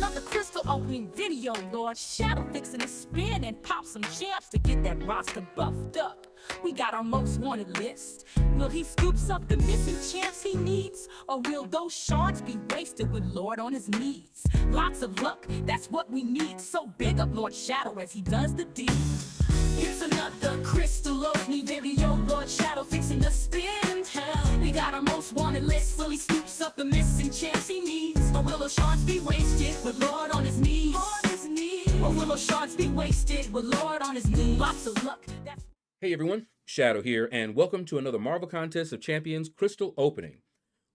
another crystal opening video, Lord. Shaedow fixing his spin and pop some champs to get that roster buffed up. We got our most wanted list. Will he scoops up the missing champs he needs? Or will those shards be wasted with Lord on his knees? Lots of luck, that's what we need. So big up Lord Shaedow as he does the deed. Here's another crystal opening video, Lord Shaedow fixing the spin. We got our most wanted list. Will he scoops up the missing champs he needs? Or will those shards be wasted with Lord on his knees? On his knees. Or will those shards be wasted with Lord on his knees? Lots of luck, that's Hey everyone, Shaedow here, and welcome to another Marvel Contest of Champions crystal opening.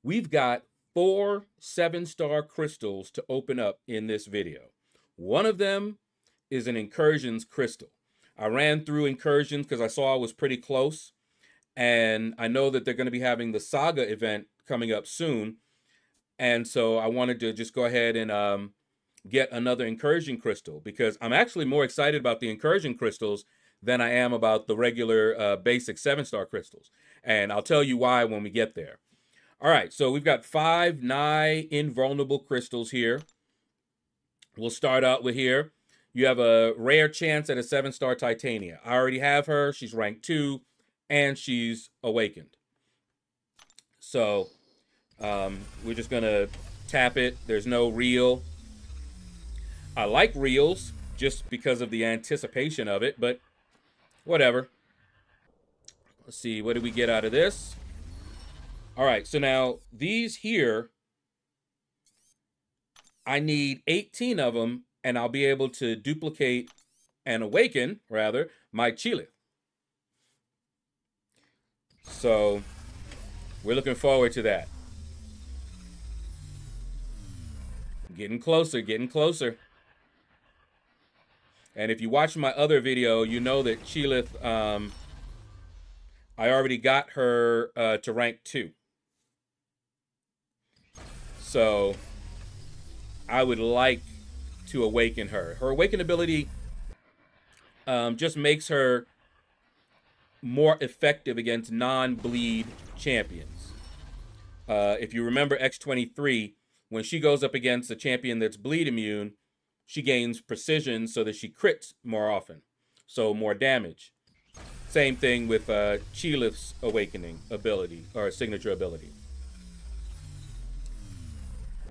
We've got four seven star crystals to open up in this video. One of them is an Incursions crystal. I ran through Incursions because I saw I was pretty close, and I know that they're going to be having the Saga event coming up soon, and so I wanted to just go ahead and um, get another Incursion crystal because I'm actually more excited about the Incursion crystals than I am about the regular uh, basic seven star crystals. And I'll tell you why when we get there. All right, so we've got five nigh invulnerable crystals here. We'll start out with here. You have a rare chance at a seven star Titania. I already have her. She's ranked two and she's awakened. So um, we're just to tap it. There's no reel. I like reels just because of the anticipation of it, but whatever. Let's see, what do we get out of this? All right, so now these here, I need 18 of them, and I'll be able to duplicate and awaken, rather, my Chile. So we're looking forward to that. Getting closer, getting closer. And if you watch my other video, you know that Chee'ilth, um, I already got her uh, to rank two. So I would like to awaken her. Her awaken ability um, just makes her more effective against non-bleed champions. Uh, if you remember X23, when she goes up against a champion that's bleed immune, she gains precision so that she crits more often, so more damage. Same thing with uh, Chee'ilth's awakening ability or signature ability.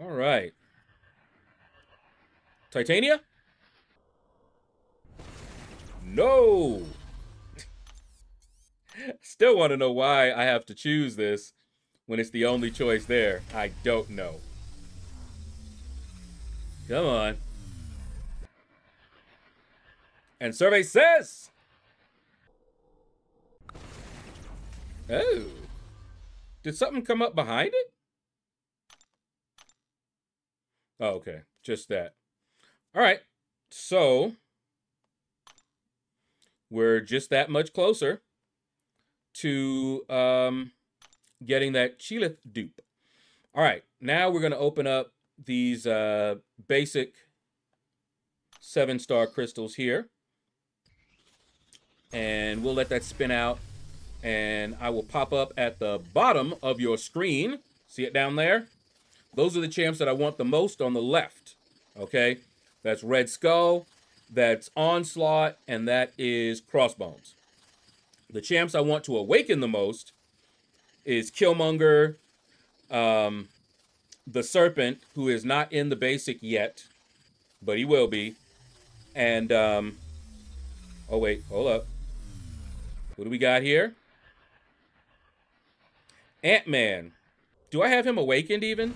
All right. Titania? No! Still want to know why I have to choose this when it's the only choice there. I don't know. Come on. And survey says. Oh. Did something come up behind it? Oh, okay. Just that. All right. So we're just that much closer to um, getting that Chee'ilth dupe. All right. Now we're going to open up these uh, basic seven star crystals here and we'll let that spin out and I will pop up at the bottom of your screen. See it down there? Those are the champs that I want the most on the left. Okay? That's Red Skull, that's Onslaught, and that is Crossbones. The champs I want to awaken the most is Killmonger, um, the Serpent, who is not in the basic yet, but he will be. And, um, oh wait, hold up. What do we got here? Ant-Man. Do I have him awakened even?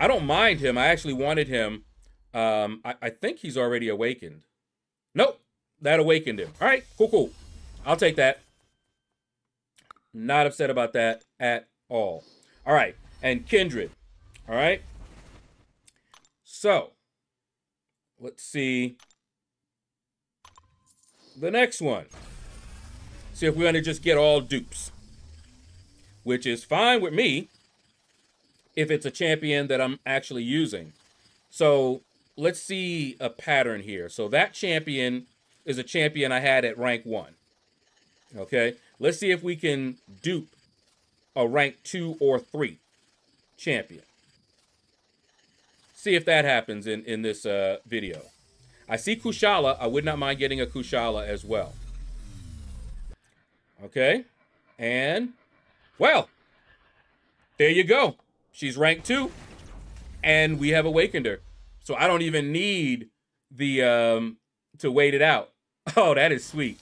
I don't mind him. I actually wanted him. Um, I, I think he's already awakened. Nope. That awakened him. All right, cool, cool. I'll take that. Not upset about that at all. All right, and Kindred. All right. So, let's see the next one. See if we're going to just get all dupes, which is fine with me if it's a champion that I'm actually using. So let's see a pattern here. So that champion is a champion I had at rank one. Okay, let's see if we can dupe a rank two or three champion. See if that happens in, in this uh, video. I see Kushala. I would not mind getting a Kushala as well. Okay. And, well, there you go. She's ranked two. And we have awakened her. So I don't even need the um to wait it out. Oh, that is sweet.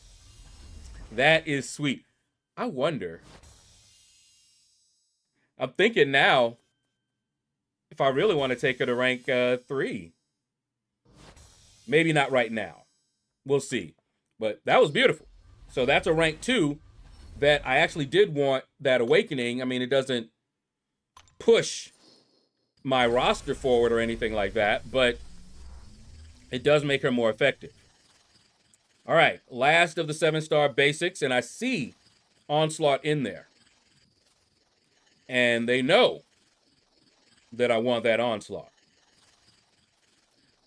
That is sweet. I wonder. I'm thinking now if I really want to take her to rank uh, three. Maybe not right now. We'll see. But that was beautiful. So that's a rank two that I actually did want that awakening. I mean, it doesn't push my roster forward or anything like that, but it does make her more effective. All right, last of the seven star basics, and I see Onslaught in there. And they know that I want that Onslaught.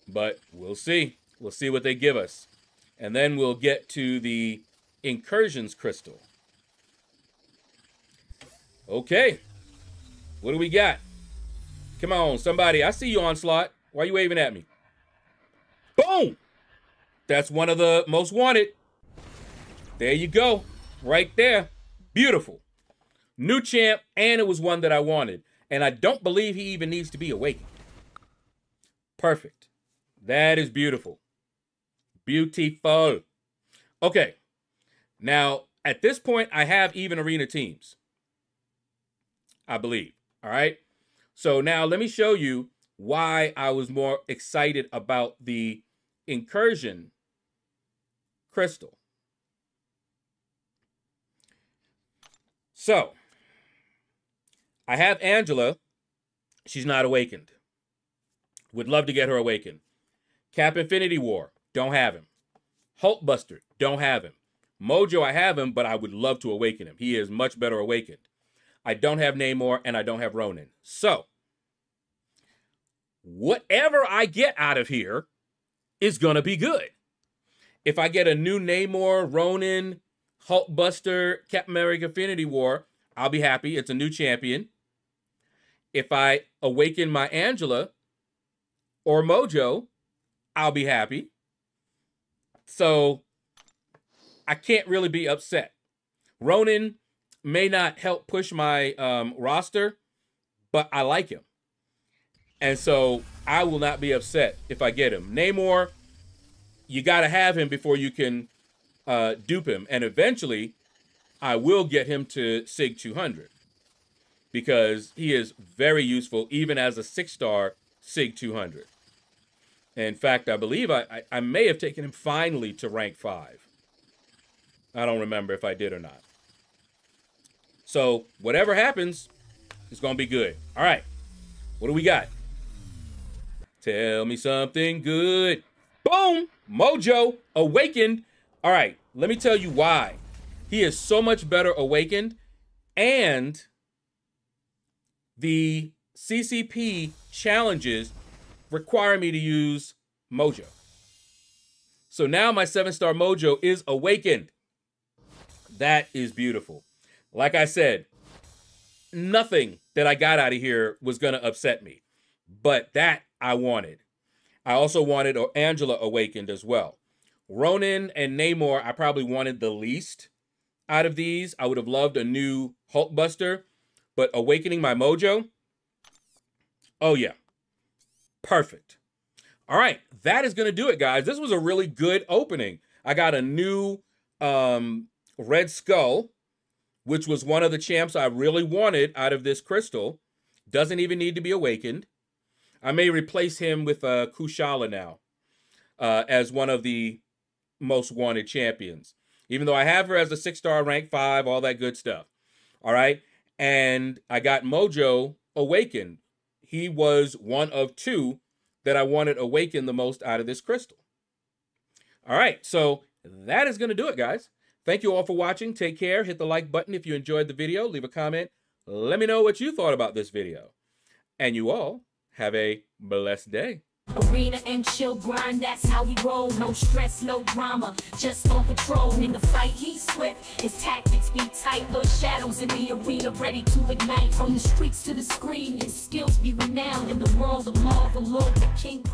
But we'll see. We'll see what they give us. And then we'll get to the Incursions Crystal. Okay. What do we got? Come on, somebody. I see you, Onslaught. Why are you waving at me? Boom! That's one of the most wanted. There you go. Right there. Beautiful. New champ, and it was one that I wanted. And I don't believe he even needs to be awakened. Perfect. That is beautiful. Beautiful. Okay. Now, at this point, I have even arena teams. I believe. All right. So now let me show you why I was more excited about the incursion crystal. So I have Angela. She's not awakened. Would love to get her awakened. Cap Infinity War. Don't have him. Hulkbuster. Don't have him. Mojo, I have him, but I would love to awaken him. He is much better awakened. I don't have Namor, and I don't have Ronan. So, whatever I get out of here is going to be good. If I get a new Namor, Ronan, Hulkbuster, Captain America Infinity War, I'll be happy. It's a new champion. If I awaken my Angela or Mojo, I'll be happy. So I can't really be upset. Ronan may not help push my um, roster, but I like him. And so I will not be upset if I get him. Namor, you got to have him before you can uh, dupe him. And eventually, I will get him to SIG 200 because he is very useful even as a six star SIG 200. In fact, I believe I, I, I may have taken him finally to rank five. I don't remember if I did or not. So whatever happens, it's gonna be good. All right. What do we got? Tell me something good. Boom! Mojo awakened. All right, let me tell you why. He is so much better awakened, and the CCP challenges require me to use Mojo. So now my seven star Mojo is awakened. That is beautiful. Like I said, nothing that I got out of here was going to upset me, but that I wanted. I also wanted Angela awakened as well. Ronan and Namor, I probably wanted the least out of these. I would have loved a new Hulkbuster, but awakening my mojo, oh yeah, perfect. All right, that is going to do it, guys. This was a really good opening. I got a new um, Red Skull which was one of the champs I really wanted out of this crystal. Doesn't even need to be awakened. I may replace him with uh, Kushala now uh, as one of the most wanted champions. Even though I have her as a six star rank five, all that good stuff. All right. And I got Mojo awakened. He was one of two that I wanted awakened the most out of this crystal. All right. So that is going to do it, guys. Thank you all for watching. Take care. Hit the like button if you enjoyed the video. Leave a comment. Let me know what you thought about this video. And you all have a blessed day. Arena and chill grind, that's how he roll. No stress, no drama, just on patrol. In the fight, he's swift. His tactics be tight. Little shadows in the arena, ready to ignite. From the streets to the screen, his skills be renowned in the world of Marvel. Lord, the King.